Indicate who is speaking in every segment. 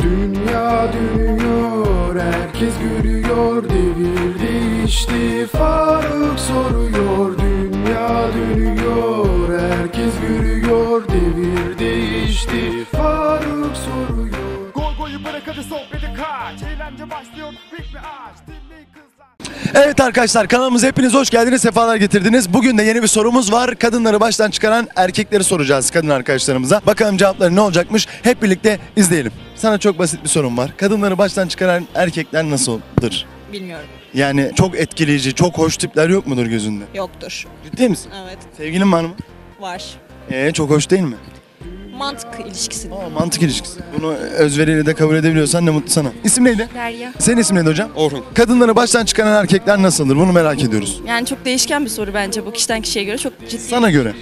Speaker 1: Dünya dönüyor, herkes gülüyor Devir değişti, Faruk soruyor. Dünya dönüyor, herkes gülüyor Devir değişti, Faruk soruyor.
Speaker 2: Goy bırak hadi sohbeti kaç Eğlence başlıyor bir ağaç Dinleyin
Speaker 3: Evet arkadaşlar kanalımıza hepiniz hoş geldiniz, sefalar getirdiniz. Bugün de yeni bir sorumuz var. Kadınları baştan çıkaran erkekleri soracağız kadın arkadaşlarımıza. Bakalım cevapları ne olacakmış? Hep birlikte izleyelim. Sana çok basit bir sorum var. Kadınları baştan çıkaran erkekler nasıldır?
Speaker 4: Bilmiyorum.
Speaker 3: Yani çok etkileyici, çok hoş tipler yok mudur gözünde?
Speaker 4: Yoktur.
Speaker 3: Ciddi misin?
Speaker 4: Evet.
Speaker 3: Sevgilin var mı?
Speaker 4: Var.
Speaker 3: Ee çok hoş değil mi?
Speaker 4: Mantık ilişkisi.
Speaker 3: Aa, mantık ilişkisi. Bunu özveriyle de kabul edebiliyorsan ne mutlu sana. İsim neydi?
Speaker 4: Derya.
Speaker 3: Senin ismin neydi hocam?
Speaker 5: Orhun.
Speaker 3: Kadınları baştan çıkaran erkekler nasıldır? Bunu merak ediyoruz.
Speaker 4: Yani çok değişken bir soru bence bu kişiden kişiye göre çok ciddi.
Speaker 3: Sana göre.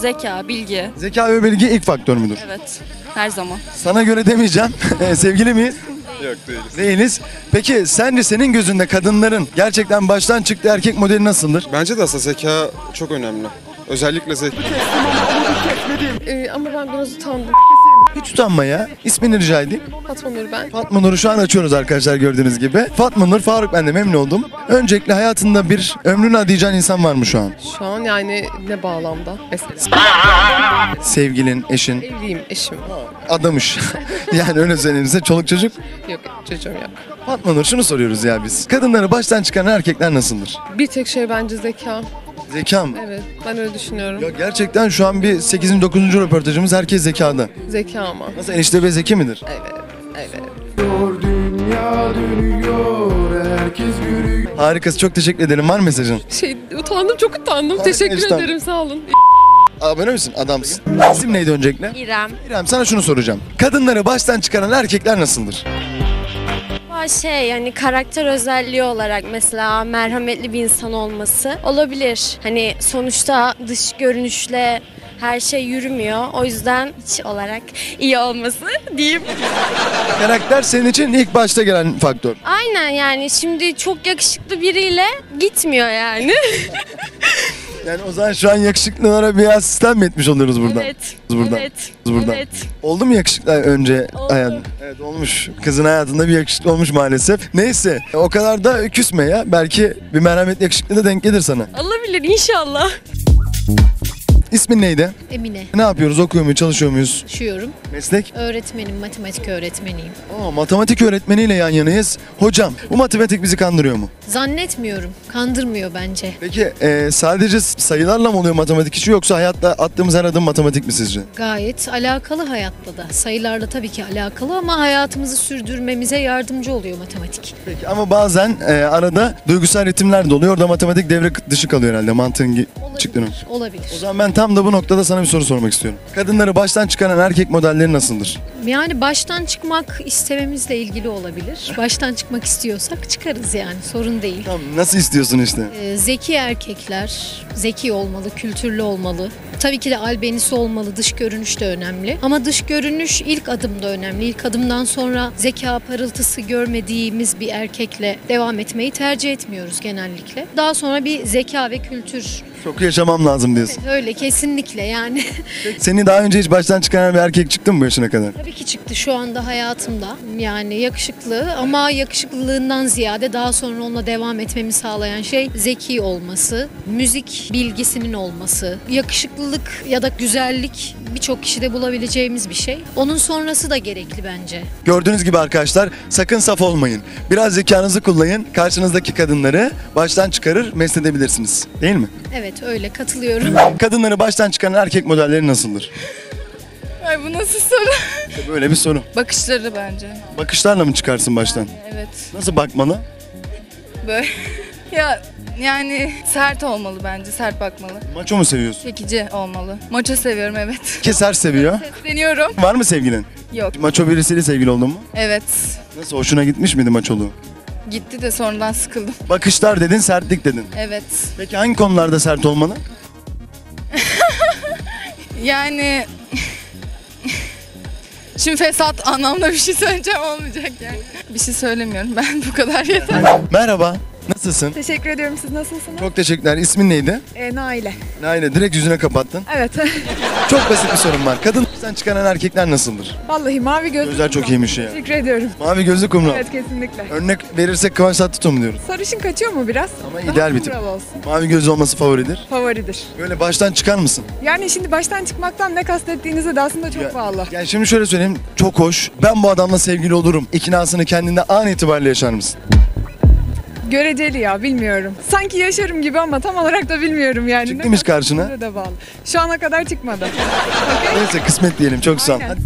Speaker 4: Zeka, bilgi.
Speaker 3: Zeka ve bilgi ilk faktör müdür?
Speaker 4: Evet. Her zaman.
Speaker 3: Sana göre demeyeceğim. Ee, Sevgili miyiz?
Speaker 5: Yok değiliz.
Speaker 3: Değiliz. Peki sence senin gözünde kadınların gerçekten baştan çıktığı erkek modeli nasıldır?
Speaker 5: Bence de aslında zeka çok önemli. Özellikle zeka.
Speaker 6: Ee, ama ben biraz utandım.
Speaker 3: Hiç utanma ya. İsmini rica edeyim.
Speaker 6: Fatma Nur ben.
Speaker 3: Fatma Nur'u şu an açıyoruz arkadaşlar gördüğünüz gibi. Fatma Nur, Faruk ben de memnun oldum. Öncelikle hayatında bir ömrünü adayacağın insan var mı şu an?
Speaker 6: Şu an yani ne bağlamda? Mesela
Speaker 3: Sevgilin, eşin,
Speaker 6: evliyim, eşim.
Speaker 3: adamış. yani öyle söyleyeyim size çoluk çocuk.
Speaker 6: Yok çocuğum yok.
Speaker 3: Fatma Nur şunu soruyoruz ya biz. Kadınları baştan çıkaran erkekler nasıldır?
Speaker 6: Bir tek şey bence zeka.
Speaker 3: Zeka mı?
Speaker 6: Evet ben öyle düşünüyorum.
Speaker 3: Ya gerçekten şu an bir 8. 9. röportajımız herkes zekada.
Speaker 6: Zeka ama.
Speaker 3: Nasıl enişte bey zeki midir?
Speaker 6: Evet. Evet.
Speaker 1: Dünya dönüyor, herkes gülüyor
Speaker 3: Harikası çok teşekkür ederim. Var mı mesajın?
Speaker 6: Şey utandım çok utandım.
Speaker 3: Ay,
Speaker 6: Teşekkür
Speaker 3: eniştem.
Speaker 6: ederim sağ olun.
Speaker 3: Abone misin? Adamsın. İsim neydi öncelikle?
Speaker 7: İrem.
Speaker 3: İrem sana şunu soracağım. Kadınları baştan çıkaran erkekler nasıldır?
Speaker 7: Var Şey yani karakter özelliği olarak mesela merhametli bir insan olması olabilir. Hani sonuçta dış görünüşle her şey yürümüyor. O yüzden iç olarak iyi olması diyeyim.
Speaker 3: Karakter senin için ilk başta gelen faktör.
Speaker 7: Aynen yani şimdi çok yakışıklı biriyle gitmiyor yani.
Speaker 3: Yani o zaman şu an yakışıklılara bir sistem mi etmiş oluyoruz burada?
Speaker 7: evet.
Speaker 3: Buradan.
Speaker 7: Evet.
Speaker 3: Buradan.
Speaker 7: Evet.
Speaker 3: Oldu mu yakışıklı önce
Speaker 7: Oldu.
Speaker 3: hayat? Evet olmuş. Kızın hayatında bir yakışıklı olmuş maalesef. Neyse o kadar da küsme ya. Belki bir merhamet yakışıklı da denk gelir sana.
Speaker 7: Olabilir inşallah.
Speaker 3: İsmin neydi?
Speaker 8: Emine.
Speaker 3: Ne yapıyoruz? Okuyor muyuz? Çalışıyor muyuz?
Speaker 8: Çalışıyorum.
Speaker 3: Meslek?
Speaker 8: Öğretmenim, matematik öğretmeniyim.
Speaker 3: Aa, matematik öğretmeniyle yan yanayız. Hocam bu matematik bizi kandırıyor mu?
Speaker 8: Zannetmiyorum. Kandırmıyor bence.
Speaker 3: Peki e, sadece sayılarla mı oluyor matematik işi yoksa hayatta attığımız her adım matematik mi sizce?
Speaker 8: Gayet alakalı hayatta da. Sayılarla tabii ki alakalı ama hayatımızı sürdürmemize yardımcı oluyor matematik.
Speaker 3: Peki ama bazen e, arada duygusal ritimler de oluyor. Orada matematik devre dışı kalıyor herhalde mantığın gi- çıktığını.
Speaker 8: Olabilir.
Speaker 3: O zaman ben tam da bu noktada sana bir soru sormak istiyorum. Kadınları baştan çıkaran erkek modelleri nasıldır?
Speaker 8: Yani baştan çıkmak istememizle ilgili olabilir. Baştan çıkmak istiyorsak çıkarız yani sorun değil.
Speaker 3: Tamam nasıl istiyorsun işte?
Speaker 8: Ee, Zeki erkekler, zeki olmalı, kültürlü olmalı. Tabii ki de albenisi olmalı, dış görünüş de önemli. Ama dış görünüş ilk adımda önemli. İlk adımdan sonra zeka parıltısı görmediğimiz bir erkekle devam etmeyi tercih etmiyoruz genellikle. Daha sonra bir zeka ve kültür.
Speaker 3: Çok yaşamam lazım diyorsun.
Speaker 8: Öyle kesinlikle yani.
Speaker 3: Seni daha önce hiç baştan çıkaran bir erkek çıktı mı bu yaşına kadar?
Speaker 8: Tabii ki çıktı şu anda hayatımda. Yani yakışıklı ama yakışıklılığından ziyade daha sonra onunla devam etmemi sağlayan şey zeki olması, müzik bilgisinin olması, yakışıklılık ya da güzellik birçok kişide bulabileceğimiz bir şey. Onun sonrası da gerekli bence.
Speaker 3: Gördüğünüz gibi arkadaşlar sakın saf olmayın. Biraz zekanızı kullanın. Karşınızdaki kadınları baştan çıkarır, mesledebilirsiniz. Değil mi?
Speaker 8: Evet öyle katılıyorum.
Speaker 3: Kadınları baştan çıkaran erkek modelleri nasıldır?
Speaker 4: Ay bu nasıl soru?
Speaker 3: İşte böyle bir soru.
Speaker 4: Bakışları bence.
Speaker 3: Bakışlarla mı çıkarsın baştan?
Speaker 4: Evet.
Speaker 3: Nasıl bakmalı?
Speaker 4: Böyle. ya yani sert olmalı bence. Sert bakmalı.
Speaker 3: Maço mu seviyorsun?
Speaker 4: Çekici olmalı. Maça seviyorum evet.
Speaker 3: Keser seviyor.
Speaker 4: Deniyorum.
Speaker 3: Var mı sevgilin?
Speaker 4: Yok.
Speaker 3: Maço birisiyle sevgili oldun mu?
Speaker 4: Evet.
Speaker 3: Nasıl hoşuna gitmiş miydi maçoluğu?
Speaker 4: Gitti de sonradan sıkıldım.
Speaker 3: Bakışlar dedin, sertlik dedin.
Speaker 4: Evet.
Speaker 3: Peki hangi konularda sert olmalı?
Speaker 4: Yani Şimdi fesat anlamda bir şey söyleyeceğim olmayacak yani. Bir şey söylemiyorum ben bu kadar yeter.
Speaker 3: Merhaba. Nasılsın?
Speaker 6: Teşekkür ediyorum. Siz nasılsınız?
Speaker 3: Çok teşekkürler. İsmin neydi?
Speaker 6: Ee, Naile.
Speaker 3: Naile direkt yüzüne kapattın.
Speaker 6: Evet.
Speaker 3: Çok basit bir sorun var. Kadın baştan çıkaran erkekler nasıldır?
Speaker 6: Vallahi mavi gözlü.
Speaker 3: Gözler çok iyiymiş ya.
Speaker 6: Teşekkür ediyorum.
Speaker 3: Mavi gözlü kumral.
Speaker 6: Evet kesinlikle.
Speaker 3: Örnek verirsek Kıvanç Tatlıtuğ mu diyoruz?
Speaker 6: Sarışın kaçıyor mu biraz?
Speaker 3: Ama
Speaker 6: Daha
Speaker 3: ideal bir tip.
Speaker 6: kumral olsun.
Speaker 3: Mavi gözlü olması favoridir.
Speaker 6: Favoridir.
Speaker 3: Böyle baştan çıkar mısın?
Speaker 6: Yani şimdi baştan çıkmaktan ne kastettiğinize de aslında çok
Speaker 3: Ya-
Speaker 6: bağlı.
Speaker 3: Yani şimdi şöyle söyleyeyim. Çok hoş. Ben bu adamla sevgili olurum. İknasını kendinde an itibariyle yaşar mısın?
Speaker 6: Göreceli ya bilmiyorum. Sanki yaşarım gibi ama tam olarak da bilmiyorum yani.
Speaker 3: Çıktı mı hiç karşına?
Speaker 6: de bağlı. Şu ana kadar çıkmadı.
Speaker 3: Neyse kısmet diyelim. Çok sağ ol.
Speaker 6: Aynen.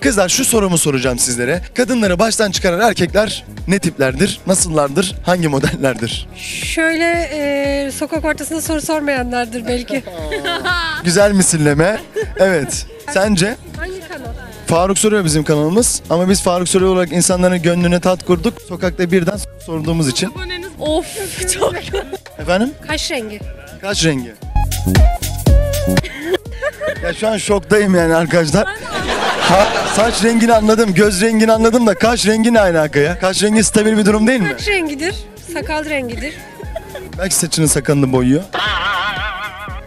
Speaker 3: Kızlar şu sorumu soracağım sizlere. Kadınları baştan çıkaran erkekler ne tiplerdir? Nasıllardır? Hangi modellerdir?
Speaker 9: Şöyle e, sokak ortasında soru sormayanlardır belki.
Speaker 3: Güzel misilleme. Evet. Sence?
Speaker 9: Hangi kanal?
Speaker 3: Faruk soruyor bizim kanalımız. Ama biz Faruk soruyor olarak insanların gönlüne tat kurduk. Sokakta birden sorduğumuz için.
Speaker 9: Of çok.
Speaker 3: Efendim?
Speaker 9: Kaş rengi?
Speaker 3: Kaç rengi? ya şu an şoktayım yani arkadaşlar. Ha, saç rengini anladım, göz rengini anladım da kaş rengi ne alaka ya? Kaş rengi stabil bir durum değil mi?
Speaker 9: Kaş rengidir. Sakal rengidir.
Speaker 3: Belki saçını sakalını boyuyor.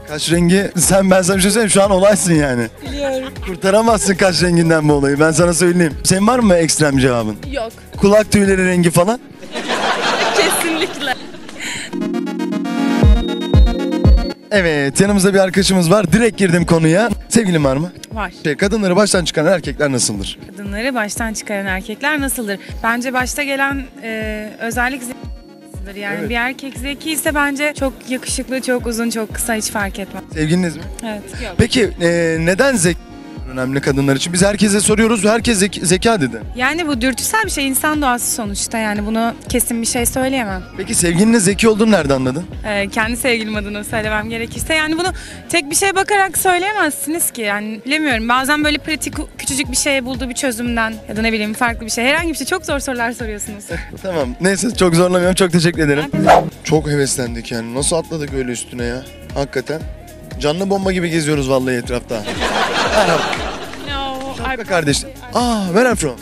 Speaker 3: Kaş rengi, sen ben sana bir şey söyleyeyim şu an olaysın yani.
Speaker 9: Biliyorum.
Speaker 3: Kurtaramazsın kaş renginden bu olayı ben sana söyleyeyim. Senin var mı ekstrem cevabın?
Speaker 4: Yok.
Speaker 3: Kulak tüyleri rengi falan?
Speaker 4: Kesinlikle.
Speaker 3: Evet yanımızda bir arkadaşımız var. Direkt girdim konuya. Sevgilin var mı?
Speaker 10: Var.
Speaker 3: Şey, kadınları baştan çıkaran erkekler nasıldır?
Speaker 10: Kadınları baştan çıkaran erkekler nasıldır? Bence başta gelen e, özellik zekisidir. Yani
Speaker 3: Evet.
Speaker 10: bir erkek zeki ise bence çok yakışıklı, çok uzun, çok kısa hiç fark etmez.
Speaker 3: Sevgiliniz mi?
Speaker 10: Evet. Yok.
Speaker 3: Peki e, neden zeka önemli kadınlar için? Biz herkese soruyoruz. Herkes zek- zeka dedi.
Speaker 10: Yani bu dürtüsel bir şey, insan doğası sonuçta. Yani bunu kesin bir şey söyleyemem.
Speaker 3: Peki sevgilinin zeki olduğunu nereden anladın?
Speaker 10: E, kendi sevgilim adına söylemem gerekirse. Yani bunu tek bir şeye bakarak söyleyemezsiniz ki. Yani bilemiyorum. Bazen böyle pratik küçücük bir şeye bulduğu bir çözümden ya da ne bileyim farklı bir şey. Herhangi bir şey. Çok zor sorular soruyorsunuz.
Speaker 3: Tamam. Neyse çok zorlamıyorum. Çok teşekkür ederim. Çok heveslendik yani. Nasıl atladık öyle üstüne ya? Hakikaten. Canlı bomba gibi geziyoruz vallahi etrafta.
Speaker 10: No,
Speaker 3: Şapka kardeş. Aa, where are from?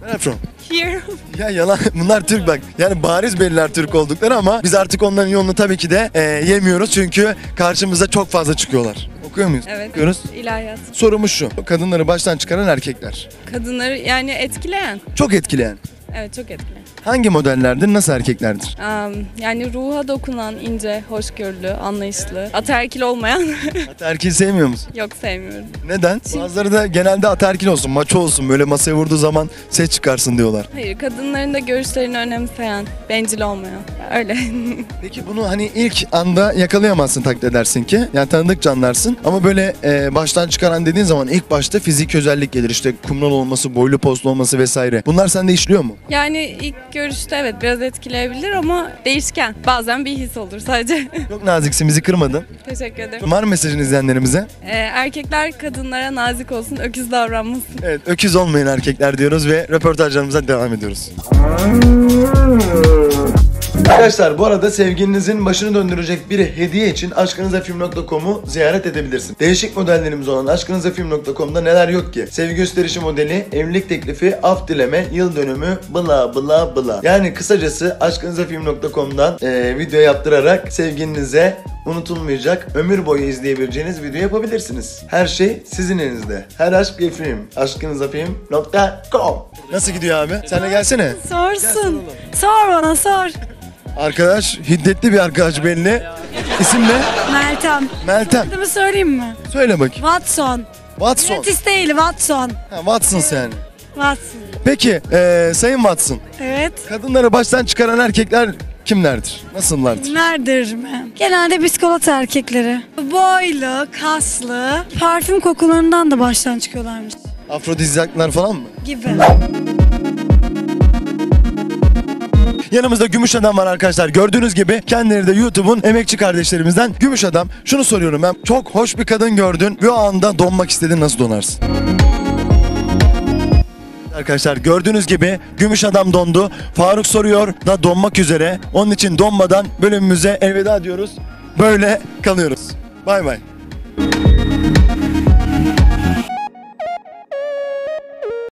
Speaker 3: Where are from?
Speaker 10: here.
Speaker 3: Ya yalan bunlar Türk bak. Yani bariz belliler Türk oldukları ama biz artık onların yolunu tabii ki de e, yemiyoruz. Çünkü karşımıza çok fazla çıkıyorlar. Okuyor muyuz?
Speaker 11: Evet.
Speaker 3: Okuyoruz.
Speaker 11: İlahiyat.
Speaker 3: Sorumuz şu. Kadınları baştan çıkaran erkekler.
Speaker 11: Kadınları yani etkileyen.
Speaker 3: Çok etkileyen.
Speaker 11: Evet çok etkileyen.
Speaker 3: Hangi modellerdir, nasıl erkeklerdir?
Speaker 11: Am, yani ruha dokunan, ince, hoşgörülü, anlayışlı, ataerkil olmayan
Speaker 3: Ataerkil sevmiyor musun?
Speaker 11: yok sevmiyorum.
Speaker 3: Neden? Bazıları da genelde ataerkil olsun, maço olsun. Böyle masaya vurduğu zaman ses çıkarsın diyorlar.
Speaker 11: Hayır kadınların da görüşlerini önemseyen, bencil olmayan. Öyle.
Speaker 3: Peki bunu hani ilk anda yakalayamazsın taklit edersin ki. Yani tanıdıkça anlarsın. Ama böyle e, baştan çıkaran dediğin zaman ilk başta fizik özellik gelir. İşte kumral olması, boylu poslu olması vesaire. Bunlar sende işliyor mu?
Speaker 11: Yani ilk görüşte evet biraz etkileyebilir ama değişken. Bazen bir his olur sadece.
Speaker 3: Çok naziksin, bizi kırmadın.
Speaker 11: Teşekkür ederim.
Speaker 3: Var mı mesajın izleyenlerimize?
Speaker 11: Ee, erkekler kadınlara nazik olsun, öküz davranmasın.
Speaker 3: Evet, öküz olmayın erkekler diyoruz ve röportajlarımıza devam ediyoruz. Arkadaşlar bu arada sevgilinizin başını döndürecek bir hediye için aşkınızafilm.com'u ziyaret edebilirsin. Değişik modellerimiz olan aşkınızafilm.com'da neler yok ki? Sevgi gösterişi modeli, evlilik teklifi, af dileme, yıl dönümü, bla bla bla. Yani kısacası aşkınızafilm.com'dan e, video yaptırarak sevgilinize unutulmayacak, ömür boyu izleyebileceğiniz video yapabilirsiniz. Her şey sizin elinizde. Her aşk bir film. Aşkınızafilm.com Nasıl gidiyor abi? Sen de gelsene.
Speaker 9: Sorsun. Sor bana sor.
Speaker 3: Arkadaş, hiddetli bir arkadaş belli. İsim ne?
Speaker 9: Meltem.
Speaker 3: Meltem.
Speaker 9: Adımı söyleyeyim mi?
Speaker 3: Söyle bakayım.
Speaker 9: Watson.
Speaker 3: Watson.
Speaker 9: Metis değil Watson.
Speaker 3: Ha, Watson yani.
Speaker 9: Watson.
Speaker 3: Peki, eee, Sayın Watson.
Speaker 9: Evet.
Speaker 3: Kadınları baştan çıkaran erkekler kimlerdir? Nasıllardır?
Speaker 9: Neredir mi? Genelde biskolata erkekleri. Boylu, kaslı, parfüm kokularından da baştan çıkıyorlarmış
Speaker 3: Afrodizyaklar falan mı?
Speaker 9: gibi.
Speaker 3: Yanımızda Gümüş Adam var arkadaşlar. Gördüğünüz gibi kendileri de YouTube'un emekçi kardeşlerimizden. Gümüş Adam, şunu soruyorum ben. Çok hoş bir kadın gördün. Bir anda donmak istedin. Nasıl donarsın? Arkadaşlar gördüğünüz gibi Gümüş Adam dondu. Faruk soruyor da donmak üzere. Onun için donmadan bölümümüze elveda diyoruz. Böyle kalıyoruz. Bay bay.